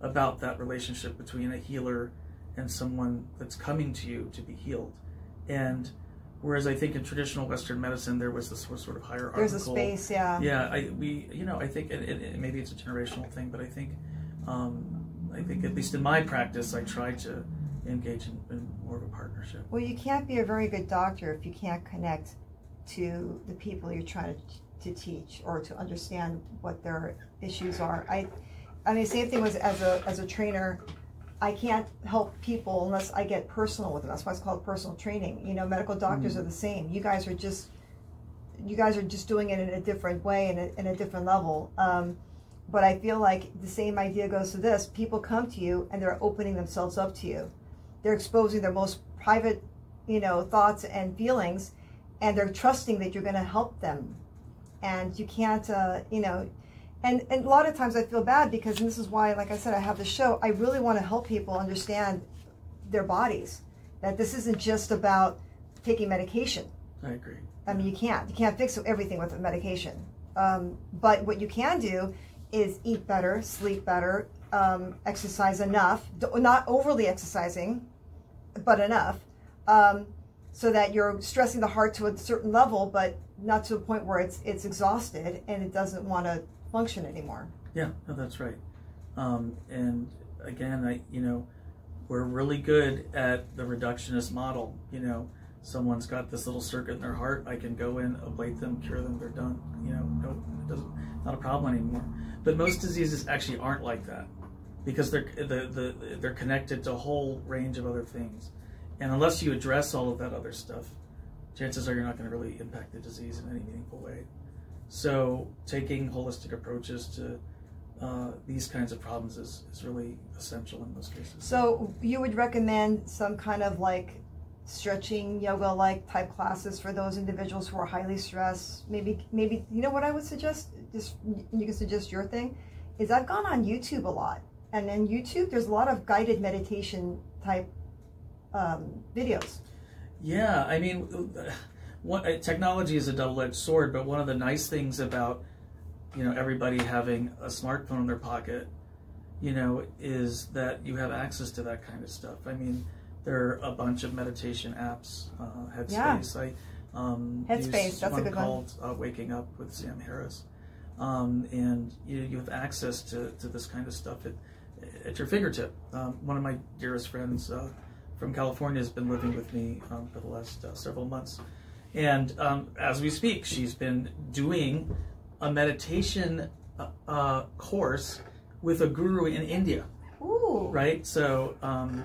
about that relationship between a healer and someone that's coming to you to be healed, and whereas I think in traditional Western medicine there was this sort of hierarchical. There's a space, yeah. Yeah, I we you know I think it, maybe it's a generational thing, but I think um, I think at least in my practice I try to engage in, in more of a partnership. Well, you can't be a very good doctor if you can't connect to the people you're trying to, to teach or to understand what their issues are. I, I mean, same thing was as a as a trainer. I can't help people unless I get personal with them. That's why it's called personal training. You know, medical doctors are the same. You guys are just, you guys are just doing it in a different way and a, in a different level. Um, but I feel like the same idea goes to this. People come to you and they're opening themselves up to you. They're exposing their most private, you know, thoughts and feelings, and they're trusting that you're going to help them. And you can't, uh, you know, and, and a lot of times I feel bad because, and this is why, like I said, I have the show. I really want to help people understand their bodies. That this isn't just about taking medication. I agree. I mean, you can't. You can't fix everything with a medication. Um, but what you can do is eat better, sleep better, um, exercise enough, not overly exercising, but enough, um, so that you're stressing the heart to a certain level, but not to a point where it's it's exhausted and it doesn't want to function anymore. Yeah, no, that's right. Um, and again, I you know we're really good at the reductionist model. You know, someone's got this little circuit in their heart. I can go in, ablate them, cure them, they're done. You know, no, it doesn't not a problem anymore. But most diseases actually aren't like that because they're the, the they're connected to a whole range of other things. And unless you address all of that other stuff, chances are you're not going to really impact the disease in any meaningful way. So taking holistic approaches to uh, these kinds of problems is, is really essential in most cases. So you would recommend some kind of like stretching yoga like type classes for those individuals who are highly stressed. Maybe maybe you know what I would suggest. Just you can suggest your thing. Is I've gone on YouTube a lot, and in YouTube there's a lot of guided meditation type um, videos. Yeah, I mean, what uh, technology is a double-edged sword, but one of the nice things about you know everybody having a smartphone in their pocket, you know, is that you have access to that kind of stuff. I mean, there are a bunch of meditation apps, uh, Headspace. I Um, Headspace, that's a one good one. called uh, Waking Up with Sam Harris, um, and you, you have access to, to this kind of stuff at, at your fingertip. Um, one of my dearest friends uh, from California has been living with me um, for the last uh, several months, and um, as we speak, she's been doing a meditation uh, uh, course with a guru in India Ooh. right? So um,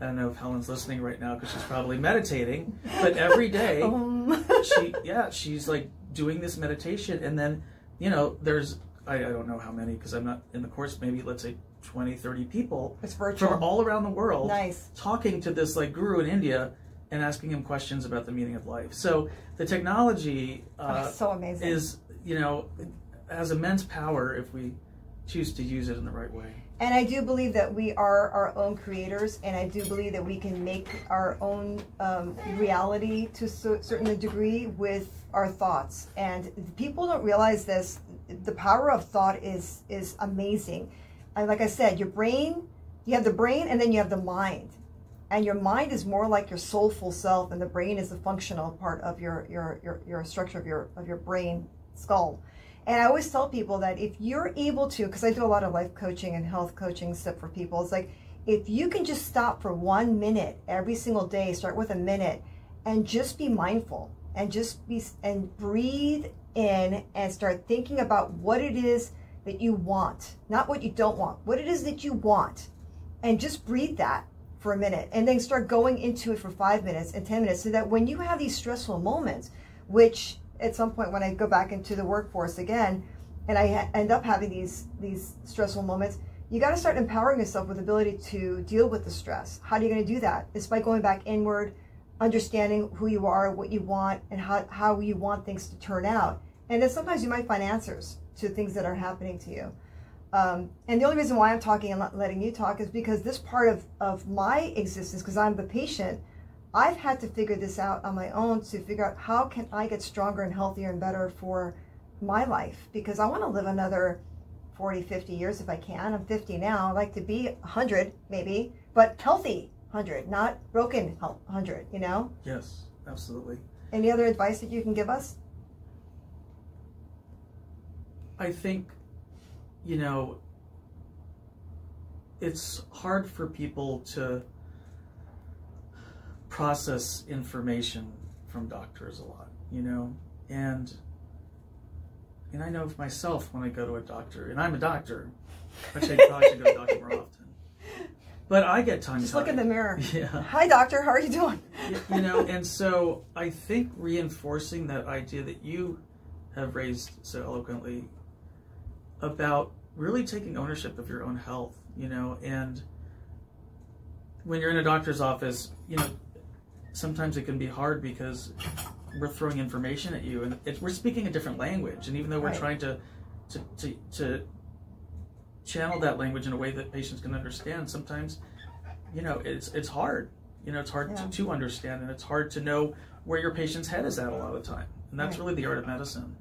I don't know if Helen's listening right now because she's probably meditating, but every day Um, she, yeah, she's like doing this meditation, and then you know, there's I, I don't know how many because I'm not in the course. Maybe let's say 20, 30 people it's virtual. from all around the world Nice. talking to this like guru in India and asking him questions about the meaning of life. So the technology uh, oh, so amazing. is you know has immense power if we choose to use it in the right way. And I do believe that we are our own creators, and I do believe that we can make our own um, reality to a certain degree with our thoughts. And people don't realize this. The power of thought is is amazing. And like I said, your brain, you have the brain, and then you have the mind. And your mind is more like your soulful self, and the brain is the functional part of your your your, your structure of your of your brain skull. And I always tell people that if you're able to, because I do a lot of life coaching and health coaching stuff for people, it's like if you can just stop for one minute every single day, start with a minute, and just be mindful and just be and breathe in and start thinking about what it is that you want, not what you don't want, what it is that you want, and just breathe that for a minute, and then start going into it for five minutes and ten minutes, so that when you have these stressful moments, which at some point when I go back into the workforce again, and I end up having these these stressful moments, you got to start empowering yourself with the ability to deal with the stress. How are you going to do that? It's by going back inward, understanding who you are, what you want, and how how you want things to turn out. And then sometimes you might find answers to things that are happening to you. Um, and the only reason why I'm talking and letting you talk is because this part of, of my existence, because I'm the patient, I've had to figure this out on my own to figure out how can I get stronger and healthier and better for my life because I want to live another 40, 50 years if I can. I'm 50 now. I'd like to be 100 maybe, but healthy 100, not broken 100, you know? Yes, absolutely. Any other advice that you can give us? I think, you know, it's hard for people to process information from doctors a lot, you know, and and I know of myself when I go to a doctor, and I'm a doctor. Actually, I probably should go to a doctor more often. But I get tongue Just look in the mirror. Yeah. Hi, doctor. How are you doing? You know, and so I think reinforcing that idea that you have raised so eloquently about really taking ownership of your own health, you know, and when you're in a doctor's office, you know, sometimes it can be hard because we're throwing information at you and it, we're speaking a different language and even though we're Right. trying to, to to to channel that language in a way that patients can understand sometimes you know it's it's hard you know it's hard Yeah. to, to understand and it's hard to know where your patient's head is at a lot of the time and that's Right. really the art of medicine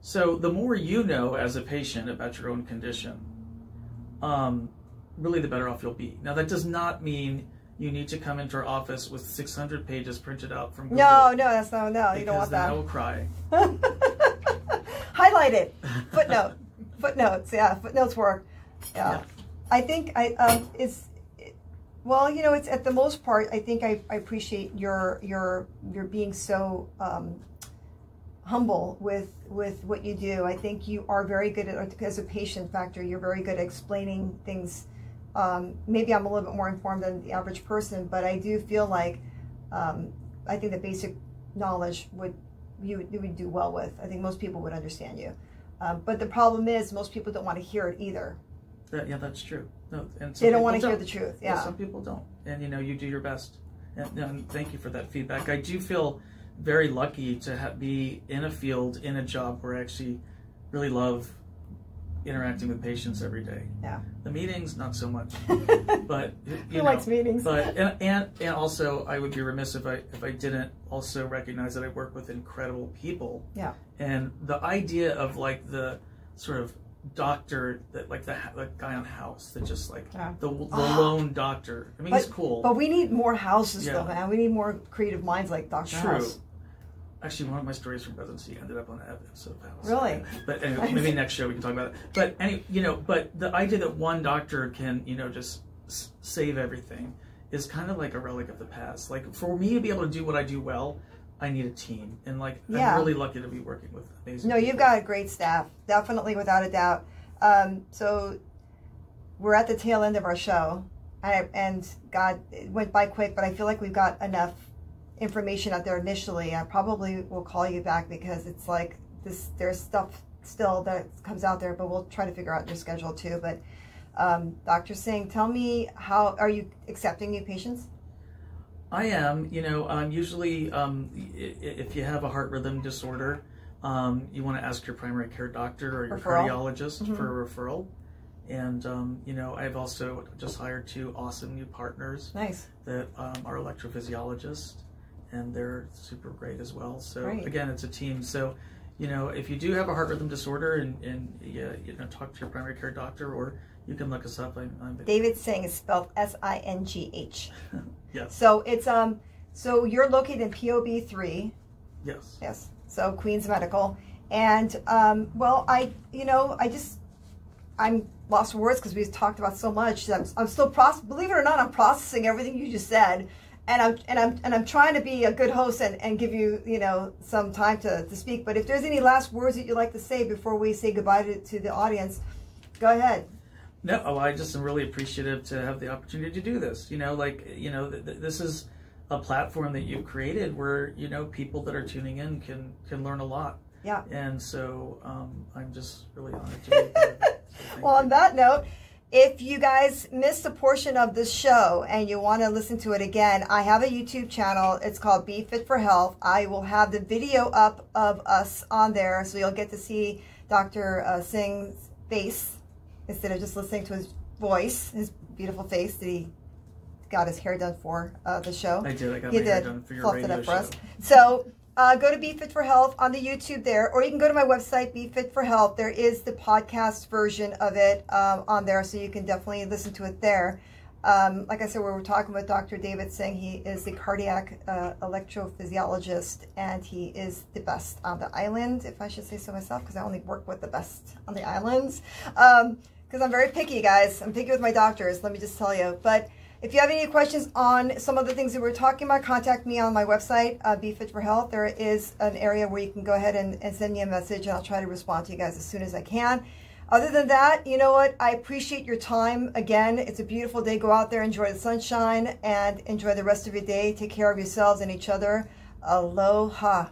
so the more you know as a patient about your own condition um, really the better off you'll be now that does not mean you need to come into our office with 600 pages printed out from Google No, no, that's not, no. You don't want that. I will cry. Highlight it. Footnote. Footnotes. Yeah, footnotes work. Yeah. Yeah. I think I um it's it- well, you know, it's at the most part. I think I, I appreciate your your your being so um, humble with with what you do. I think you are very good at as a patient factor. You're very good at explaining things. Um, maybe I'm a little bit more informed than the average person, but I do feel like um, I think the basic knowledge would you, would- you would do well with. I think most people would understand you. Um, but the problem is most people don't want to hear it either. That, yeah, that's true. No, and They don't want to hear the truth. Yeah. some people don't, and you know, you do your best. And, and thank you for that feedback. I do feel very lucky to ha- be in a field, in a job where I actually really love interacting with patients every day. Yeah. The meetings, not so much, but you Who know, likes meetings? But and, and and also, I would be remiss if I if I didn't also recognize that I work with incredible people. Yeah. And the idea of like the sort of doctor that like the, the guy on House that just like Yeah. the the lone doctor. I mean, he's cool. But we need more houses, though, man. We need more creative minds like Dr. True. House. Actually, one of my stories from residency ended up on that episode of House. Really? But anyway, maybe next show we can talk about it. But any, you know, but the idea that one doctor can, you know, just s- save everything is kind of like a relic of the past. Like for me to be able to do what I do well, I need a team, and like Yeah. I'm really lucky to be working with amazing. No, you've got a great staff, definitely without a doubt. Um, so we're at the tail end of our show, I, and God, it went by quick, but I feel like we've got enough information out there initially. I probably will call you back because it's like this. There's stuff still that comes out there, but we'll try to figure out your schedule too. But um, Dr. Singh, tell me how are you accepting new patients? I am. You know, um, usually um, if you have a heart rhythm disorder, um, you want to ask your primary care doctor or your Referral. cardiologist Mhm. for a referral. And um, you know, I've also just hired two awesome new partners Nice. that um, are electrophysiologists, and they're super great as well. So Great. again, it's a team. So you know, if you do have a heart rhythm disorder, and, and yeah, you know, talk to your primary care doctor, or you can look us up. I'm, I'm David Singh is spelled S I N G H. yes, So it's um so you're located in POB three, yes. yes. So Queens Medical, and um well I you know I just I'm lost for words because we've talked about so much. I'm, I'm still process. Believe it or not, I'm processing everything you just said, and I'm and I'm and I'm trying to be a good host and, and give you you know some time to, to speak. But if there's any last words that you'd like to say before we say goodbye to, to the audience, go ahead. No, oh, I just am really appreciative to have the opportunity to do this. You know, like you know, th- th- this is a platform that you've created where you know people that are tuning in can can learn a lot. Yeah. And so um, I'm just really honored to be a part of it. So Well, on that note, if you guys missed a portion of this show and you want to listen to it again, I have a YouTube channel. It's called Be Fit for Health. I will have the video up of us on there, so you'll get to see Dr. Uh, Singh's face instead of just listening to his voice, his beautiful face that he got his hair done for uh, the show. I did. I got He my hair did. done for your Fluffed it up for show. us. So uh, go to Be Fit for Health on the YouTube there, or you can go to my website, Be Fit for Health. There is the podcast version of it um, on there, so you can definitely listen to it there. Um, like I said, we were talking with Dr. David Singh. He is the cardiac uh, electrophysiologist, and he is the best on the island, if I should say so myself, because I only work with the best on the islands. Because I'm very picky, guys. I'm picky with my doctors, let me just tell you. But if you have any questions on some of the things that we're talking about, contact me on my website, uh, Be Fit for Health. There is an area where you can go ahead and, and send me a message, and I'll try to respond to you guys as soon as I can. Other than that, you know what? I appreciate your time. Again, it's a beautiful day. Go out there, enjoy the sunshine, and enjoy the rest of your day. Take care of yourselves and each other. Aloha.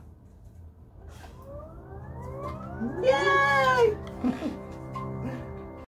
Yay!